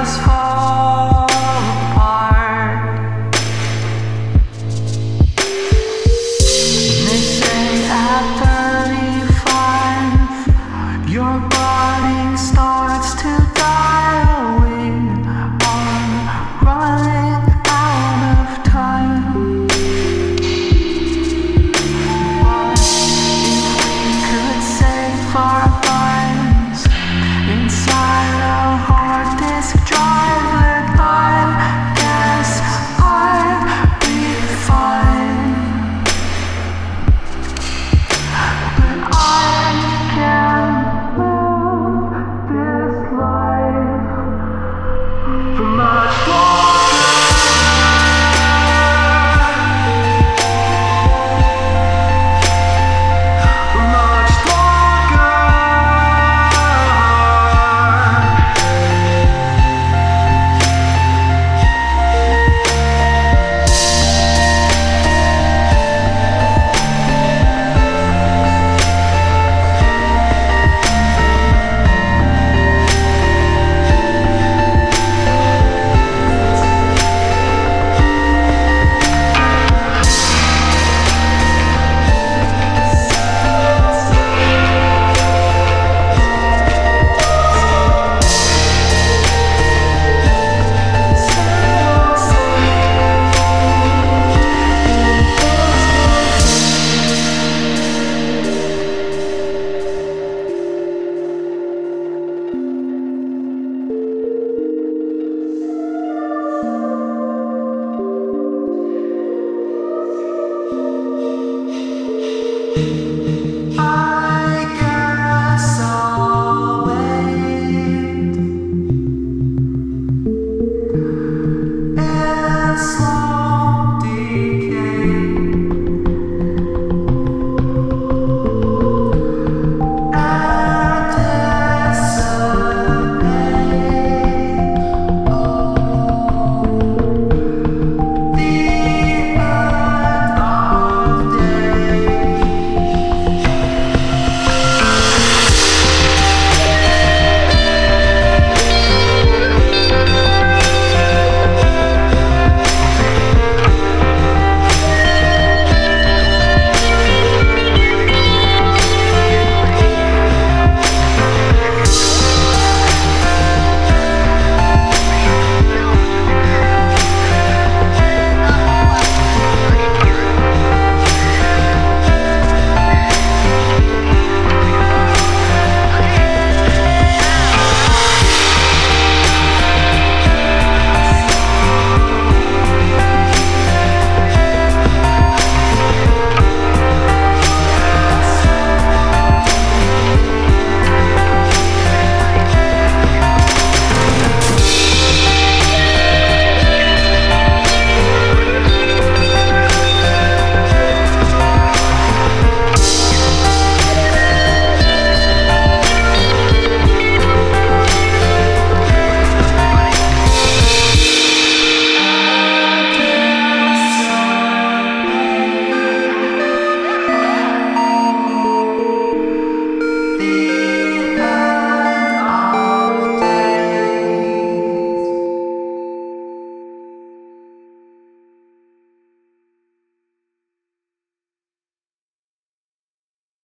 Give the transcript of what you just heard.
just fall.